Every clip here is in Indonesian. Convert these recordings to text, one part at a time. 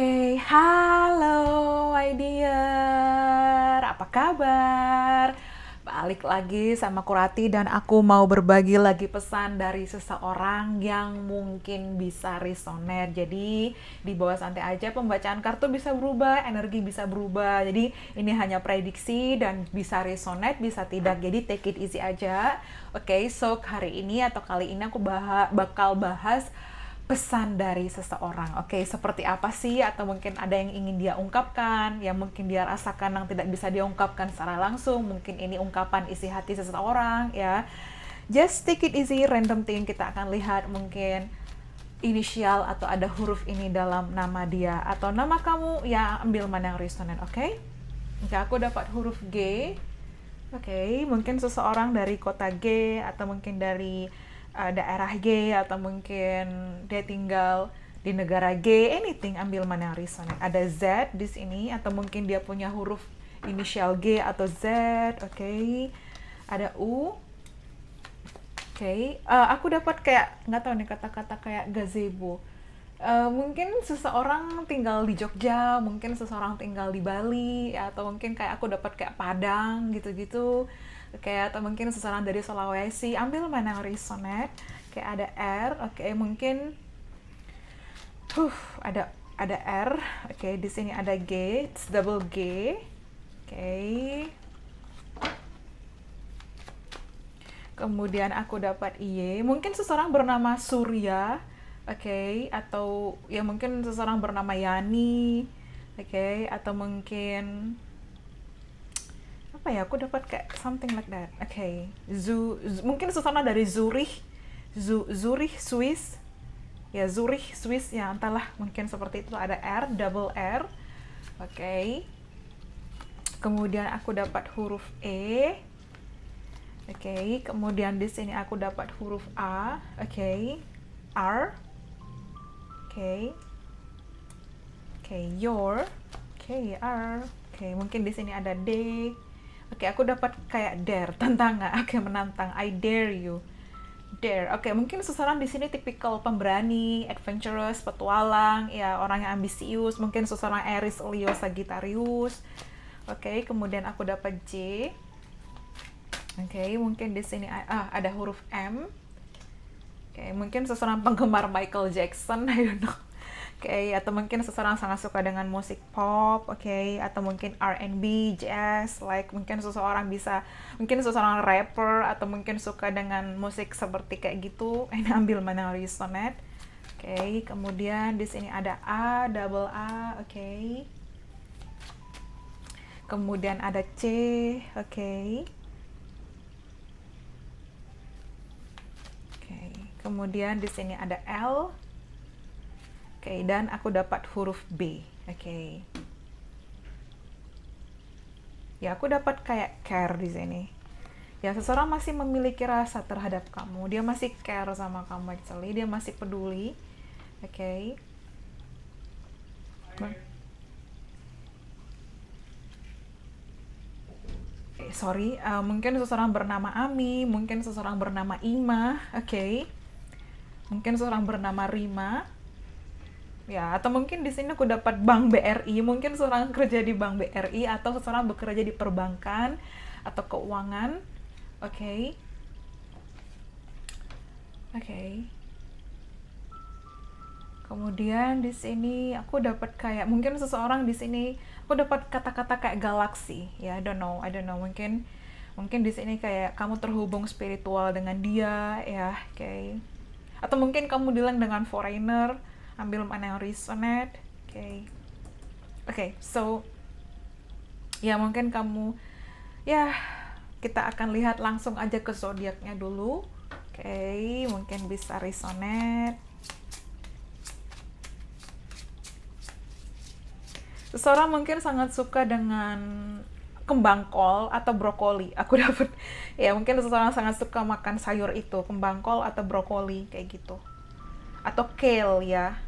Oke, halo my dear. Apa kabar? Balik lagi sama Kurati dan aku mau berbagi lagi pesan dari seseorang yang mungkin bisa resonate. Jadi di bawah santai aja pembacaan kartu bisa berubah, energi bisa berubah. Jadi ini hanya prediksi dan bisa resonate, bisa tidak. Jadi take it easy aja. Oke, so hari ini atau kali ini aku bakal bahas pesan dari seseorang. Oke, okay, seperti apa sih atau mungkin ada yang ingin dia ungkapkan, yang mungkin dia rasakan yang tidak bisa diungkapkan secara langsung, mungkin ini ungkapan isi hati seseorang ya. Just take it easy, random thing kita akan lihat mungkin inisial atau ada huruf ini dalam nama dia atau nama kamu ya ambil mana yang resonan, oke? Okay? Aku dapat huruf G. Oke, okay, mungkin seseorang dari kota G atau mungkin dari uh, daerah G atau mungkin dia tinggal di negara G, anything ambil mana yang resonate. Ada Z di sini atau mungkin dia punya huruf inisial G atau Z, oke. Okay. Ada U. Oke, okay. uh, aku dapat kayak nggak tahu nih kata-kata kayak gazebo. Uh, mungkin seseorang tinggal di Jogja, mungkin seseorang tinggal di Bali, atau mungkin kayak aku dapat kayak Padang gitu-gitu kayak atau mungkin seseorang dari Sulawesi ambil mana yang resonate kayak ada R oke okay, mungkin huh ada ada R oke okay, di sini ada G it's double G oke okay. kemudian aku dapat I mungkin seseorang bernama Surya oke okay, atau ya mungkin seseorang bernama Yani oke okay, atau mungkin apa ya aku dapat kayak something like that oke okay. Zu, mungkin seseorang dari Zurich Zu, Zurich Swiss ya Zurich Swiss ya entahlah mungkin seperti itu ada R double R oke okay. kemudian aku dapat huruf E oke okay. kemudian di sini aku dapat huruf A oke okay. R oke okay. oke okay. your oke okay. R oke okay. mungkin di sini ada D Oke, okay, aku dapat kayak dare, tantangan. Oke, okay, menantang. I dare you. Dare. Oke, okay, mungkin seseorang di sini tipikal pemberani, adventurous, petualang, ya orang yang ambisius. Mungkin seseorang Aries, Leo, Sagittarius. Oke, okay, kemudian aku dapat J. Oke, okay, mungkin di sini ah, ada huruf M. Oke, okay, mungkin seseorang penggemar Michael Jackson, I don't know okay, atau mungkin seseorang sangat suka dengan musik pop oke okay, atau mungkin R&B jazz like mungkin seseorang bisa mungkin seseorang rapper atau mungkin suka dengan musik seperti kayak gitu. Ini ambil mana resonate oke okay, kemudian di sini ada A double A oke okay. kemudian ada C oke okay. kemudian di sini ada L Oke, okay, dan aku dapat huruf B. Oke. Okay. Ya, aku dapat kayak care di sini. Ya, seseorang masih memiliki rasa terhadap kamu. Dia masih care sama kamu actually. Dia masih peduli. Oke. Okay. Eh, sorry, uh, mungkin seseorang bernama Ami, mungkin seseorang bernama Ima, oke. Okay. Mungkin seseorang bernama Rima, ya atau mungkin di sini aku dapat bank BRI mungkin seorang kerja di bank BRI atau seseorang bekerja di perbankan atau keuangan oke okay. oke okay. kemudian di sini aku dapat kayak mungkin seseorang di sini aku dapat kata-kata kayak galaksi ya I don't know I don't know mungkin mungkin di sini kayak kamu terhubung spiritual dengan dia ya oke okay. atau mungkin kamu bilang dengan foreigner ambil mana yang resonate oke okay. oke okay, so ya mungkin kamu ya kita akan lihat langsung aja ke zodiaknya dulu. Oke okay, mungkin bisa resonate. Seseorang mungkin sangat suka dengan kembang kol atau brokoli. Aku dapat ya mungkin seseorang sangat suka makan sayur itu kembang kol atau brokoli kayak gitu. Atau kale ya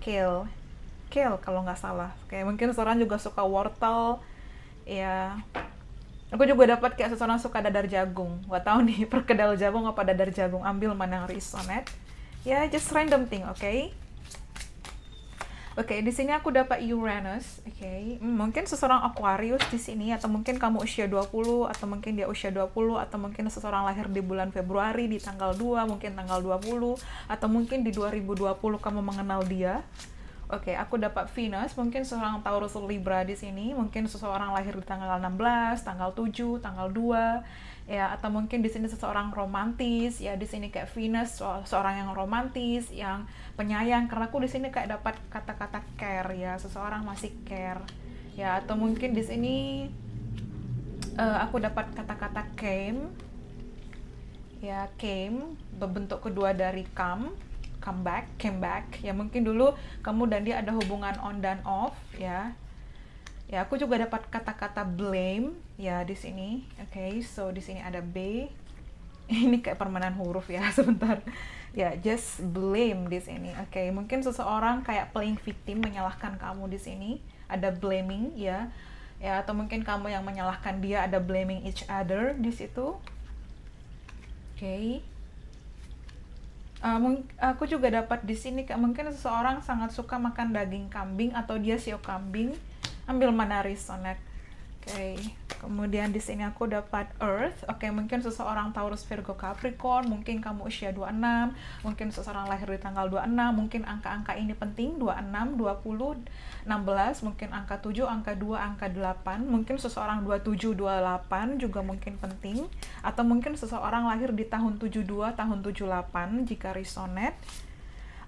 kale. Kale kalau nggak salah. Kayak mungkin seseorang juga suka wortel. Ya aku juga dapat kayak seseorang suka dadar jagung. Gak tahu nih perkedel jagung apa dadar jagung? Ambil mana yang resonate. Ya just random thing oke okay? Oke, di sini aku dapat Uranus. Oke, hmm, mungkin seseorang Aquarius di sini atau mungkin kamu usia 20 atau mungkin dia usia 20 atau mungkin seseorang lahir di bulan Februari di tanggal 2, mungkin tanggal 20 atau mungkin di 2020 kamu mengenal dia. Oke, aku dapat Venus, mungkin seorang Taurus Libra di sini, mungkin seseorang lahir di tanggal 16, tanggal 7, tanggal 2 ya atau mungkin di sini seseorang romantis. Ya di sini kayak Venus seorang yang romantis yang penyayang. Karena aku di sini kayak dapat kata-kata care ya. Seseorang masih care. Ya atau mungkin di sini uh, aku dapat kata-kata came ya came berbentuk kedua dari come come back came back ya mungkin dulu kamu dan dia ada hubungan on dan off ya Ya, aku juga dapat kata-kata blame ya di sini. Oke, okay, so di sini ada B. Ini kayak permainan huruf ya, sebentar. Ya, just blame di sini. Oke, okay, mungkin seseorang kayak playing victim menyalahkan kamu di sini. Ada blaming ya. Ya, atau mungkin kamu yang menyalahkan dia ada blaming each other di situ. Oke. Okay. Uh, aku juga dapat di sini mungkin seseorang sangat suka makan daging kambing atau dia sio kambing ambil mana resonet oke okay. Kemudian di sini aku dapat earth. Oke okay, mungkin seseorang Taurus Virgo Capricorn mungkin kamu usia 26 mungkin seseorang lahir di tanggal 26 mungkin angka-angka ini penting 26 20 16 mungkin angka 7 angka 2 angka 8 mungkin seseorang 27 28 juga mungkin penting atau mungkin seseorang lahir di tahun 72 tahun 78 jika resonet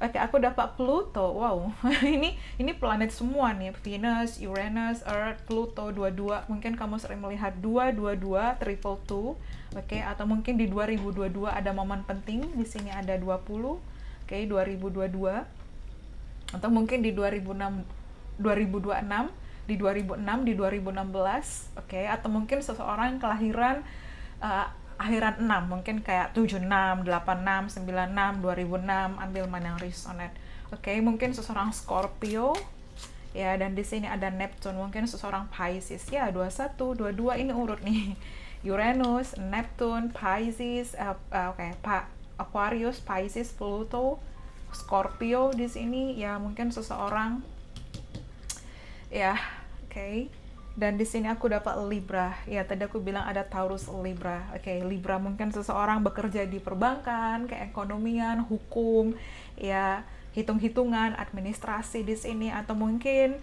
Oke, aku dapat Pluto. Wow, ini ini planet semua nih. Venus, Uranus, Earth, Pluto dua-dua. Mungkin kamu sering melihat dua dua dua triple two. Oke, atau mungkin di 2022 ada momen penting. Di sini ada 20. Oke, 2022. Atau mungkin di 2006 2026 di 2006 di 2016 oke okay? atau mungkin seseorang kelahiran uh, akhiran 6 mungkin kayak 76, 86, 96, 2006 ambil mana yang resonet oke okay, mungkin seseorang Scorpio ya dan di sini ada Neptune mungkin seseorang Pisces. Ya 21, 22 ini urut nih. Uranus, Neptune, Pisces uh, uh, oke okay, Pak Aquarius, Pisces, Pluto, Scorpio di sini. Ya mungkin seseorang ya oke. okay dan di sini aku dapat Libra. Ya, tadi aku bilang ada Taurus Libra. Oke, okay, Libra mungkin seseorang bekerja di perbankan, keekonomian, hukum, ya, hitung-hitungan, administrasi di sini atau mungkin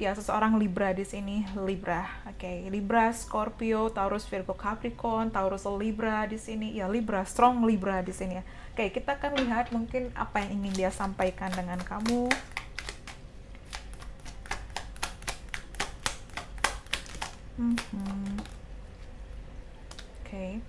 ya seseorang Libra di sini, Libra. Oke, okay, Libra, Scorpio, Taurus, Virgo, Capricorn, Taurus Libra di sini. Ya, Libra, strong Libra di sini. Oke, okay, kita akan lihat mungkin apa yang ingin dia sampaikan dengan kamu. Mm-hmm. Okay.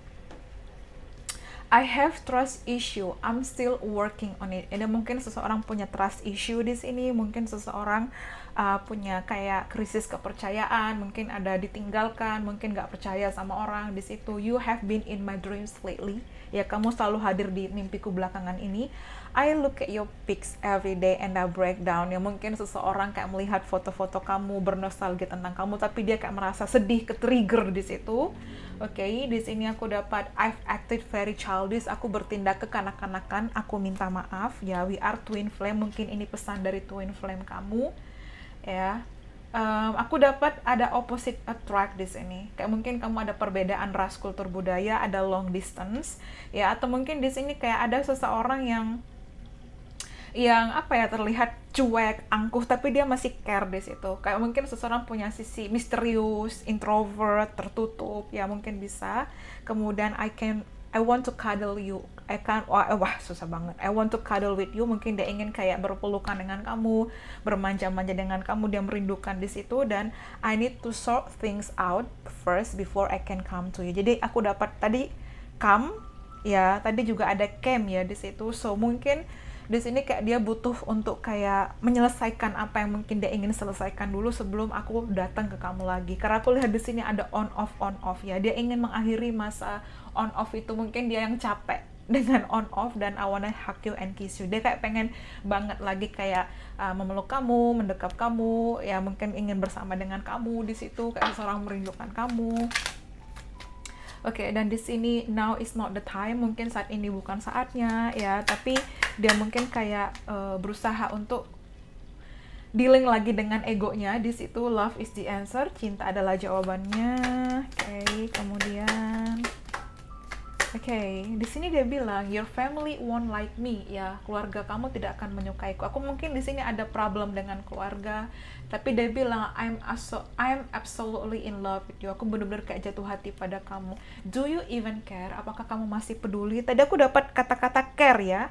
I have trust issue. I'm still working on it. Ini mungkin seseorang punya trust issue di sini. Mungkin seseorang uh, punya kayak krisis kepercayaan. Mungkin ada ditinggalkan. Mungkin nggak percaya sama orang di situ. You have been in my dreams lately. Ya kamu selalu hadir di mimpiku belakangan ini. I look at your pics every day and I break down. Ya mungkin seseorang kayak melihat foto-foto kamu bernostalgia tentang kamu, tapi dia kayak merasa sedih, ke trigger di situ. Oke, okay, di sini aku dapat I've acted very childish. Aku bertindak kekanak-kanakan. Aku minta maaf. Ya, we are twin flame. Mungkin ini pesan dari twin flame kamu. Ya, um, aku dapat ada opposite attract di sini. Kayak mungkin kamu ada perbedaan ras, kultur, budaya, ada long distance, ya atau mungkin di sini kayak ada seseorang yang yang apa ya terlihat cuek, angkuh tapi dia masih care di situ. Kayak mungkin seseorang punya sisi misterius, introvert, tertutup, ya mungkin bisa. Kemudian I can I want to cuddle you. I can wah, eh, wah susah banget. I want to cuddle with you. Mungkin dia ingin kayak berpelukan dengan kamu, bermanja-manja dengan kamu, dia merindukan di situ dan I need to sort things out first before I can come to you. Jadi aku dapat tadi come ya, tadi juga ada came ya di situ. So mungkin di sini kayak dia butuh untuk kayak menyelesaikan apa yang mungkin dia ingin selesaikan dulu sebelum aku datang ke kamu lagi. Karena aku lihat di sini ada on off on off ya. Dia ingin mengakhiri masa on off itu. Mungkin dia yang capek dengan on off dan I wanna hug you and kiss you. Dia kayak pengen banget lagi kayak uh, memeluk kamu mendekap kamu. Ya mungkin ingin bersama dengan kamu di situ kayak seorang merindukan kamu. Oke, okay, dan di sini now is not the time, mungkin saat ini bukan saatnya ya, tapi dia mungkin kayak uh, berusaha untuk dealing lagi dengan egonya di situ love is the answer cinta adalah jawabannya oke okay, kemudian Oke, okay, di sini dia bilang your family won't like me ya keluarga kamu tidak akan menyukaiku. Aku mungkin di sini ada problem dengan keluarga, tapi dia bilang I'm I'm absolutely in love with you. Aku benar-benar kayak jatuh hati pada kamu. Do you even care? Apakah kamu masih peduli? Tadi aku dapat kata-kata care ya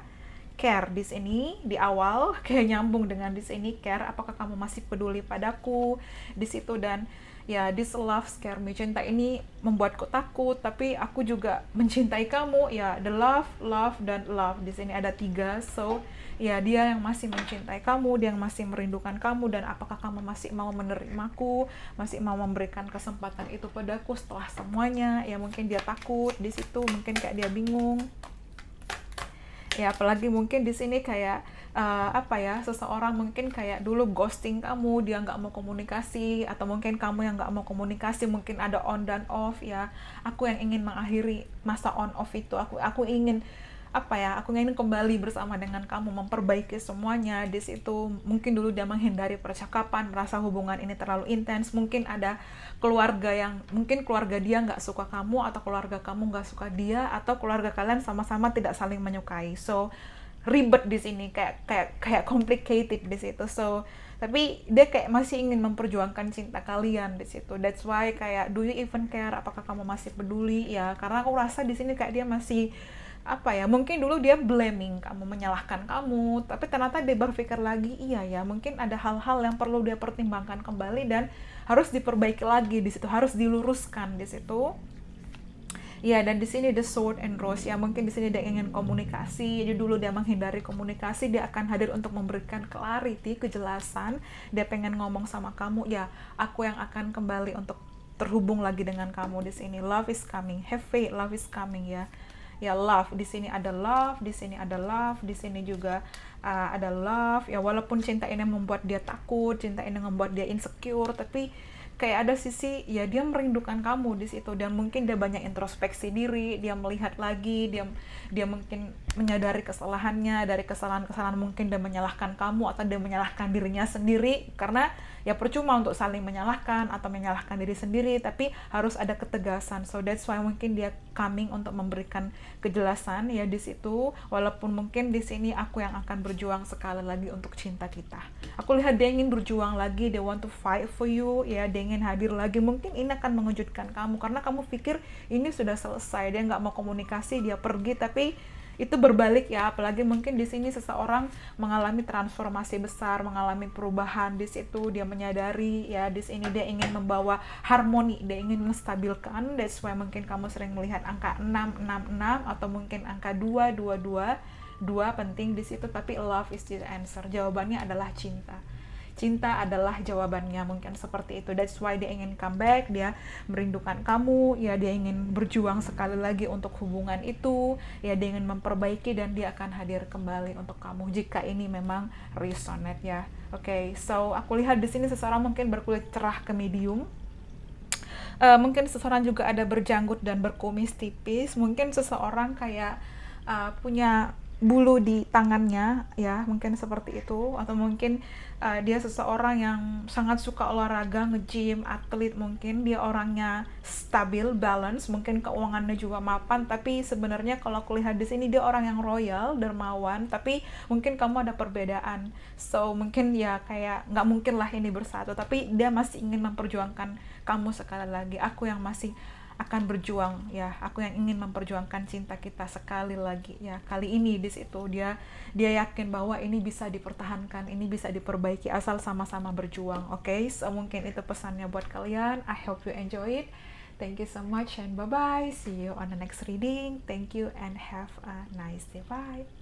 care di sini di awal kayak nyambung dengan di sini care apakah kamu masih peduli padaku di situ dan ya this love scare me. Cinta ini membuatku takut tapi aku juga mencintai kamu. Ya the love love dan love. Di sini ada tiga so ya dia yang masih mencintai kamu dia yang masih merindukan kamu dan apakah kamu masih mau menerimaku masih mau memberikan kesempatan itu padaku setelah semuanya? Ya mungkin dia takut di situ mungkin kayak dia bingung ya apalagi mungkin di sini kayak uh, apa ya seseorang mungkin kayak dulu ghosting kamu dia nggak mau komunikasi atau mungkin kamu yang nggak mau komunikasi mungkin ada on dan off ya. Aku yang ingin mengakhiri masa on off itu. Aku aku ingin apa ya aku ingin kembali bersama dengan kamu memperbaiki semuanya. Di situ mungkin dulu dia menghindari percakapan merasa hubungan ini terlalu intens. Mungkin ada keluarga yang mungkin keluarga dia nggak suka kamu atau keluarga kamu nggak suka dia atau keluarga kalian sama-sama tidak saling menyukai. So ribet di sini kayak kayak kayak complicated di situ. So tapi dia kayak masih ingin memperjuangkan cinta kalian di situ. That's why kayak do you even care apakah kamu masih peduli? Ya karena aku rasa di sini kayak dia masih apa ya mungkin dulu dia blaming kamu menyalahkan kamu tapi ternyata dia berpikir lagi iya ya mungkin ada hal-hal yang perlu dia pertimbangkan kembali dan harus diperbaiki lagi di situ harus diluruskan di situ. Ya dan di sini the sword and rose ya mungkin di sini dia ingin komunikasi jadi dulu dia menghindari komunikasi dia akan hadir untuk memberikan clarity kejelasan dia pengen ngomong sama kamu ya aku yang akan kembali untuk terhubung lagi dengan kamu di sini. Love is coming have faith love is coming ya ya love. Di sini ada love di sini ada love di sini juga uh, ada love. Ya walaupun cinta ini membuat dia takut cinta ini membuat dia insecure tapi kayak ada sisi ya dia merindukan kamu di situ. Dan mungkin dia banyak introspeksi diri dia melihat lagi dia dia mungkin menyadari kesalahannya dari kesalahan-kesalahan mungkin dia menyalahkan kamu atau dia menyalahkan dirinya sendiri. Karena ya percuma untuk saling menyalahkan atau menyalahkan diri sendiri tapi harus ada ketegasan. So that's why mungkin dia coming untuk memberikan kejelasan ya di situ. Walaupun mungkin di sini aku yang akan berjuang sekali lagi untuk cinta kita. Aku lihat dia ingin berjuang lagi dia want to fight for you ya dia ingin hadir lagi. Mungkin ini akan mengejutkan kamu karena kamu pikir ini sudah selesai dia nggak mau komunikasi dia pergi tapi itu berbalik ya apalagi mungkin di sini seseorang mengalami transformasi besar mengalami perubahan di situ dia menyadari ya di sini dia ingin membawa harmoni dia ingin menstabilkan. That's why mungkin kamu sering melihat angka 666 atau mungkin angka 222 dua penting di situ tapi love is the answer. Jawabannya adalah cinta cinta adalah jawabannya mungkin seperti itu. That's why dia ingin comeback dia merindukan kamu ya dia ingin berjuang sekali lagi untuk hubungan itu ya dia ingin memperbaiki dan dia akan hadir kembali untuk kamu jika ini memang resonate ya. Oke okay, so aku lihat di sini seseorang mungkin berkulit cerah ke medium. Uh, mungkin seseorang juga ada berjanggut dan berkumis tipis. Mungkin seseorang kayak uh, punya bulu di tangannya ya mungkin seperti itu. Atau mungkin uh, dia seseorang yang sangat suka olahraga nge-gym atlet mungkin. Dia orangnya stabil balance. Mungkin keuangannya juga mapan. Tapi sebenarnya kalau aku lihat di sini dia orang yang royal dermawan. Tapi mungkin kamu ada perbedaan. So mungkin ya kayak nggak mungkin lah ini bersatu. Tapi dia masih ingin memperjuangkan kamu sekali lagi. Aku yang masih akan berjuang ya. Aku yang ingin memperjuangkan cinta kita sekali lagi ya. Kali ini di situ dia dia yakin bahwa ini bisa dipertahankan ini bisa diperbaiki asal sama-sama berjuang oke? Okay? so mungkin itu pesannya buat kalian. I hope you enjoy it. Thank you so much and bye bye see you on the next reading. Thank you and have a nice day. Bye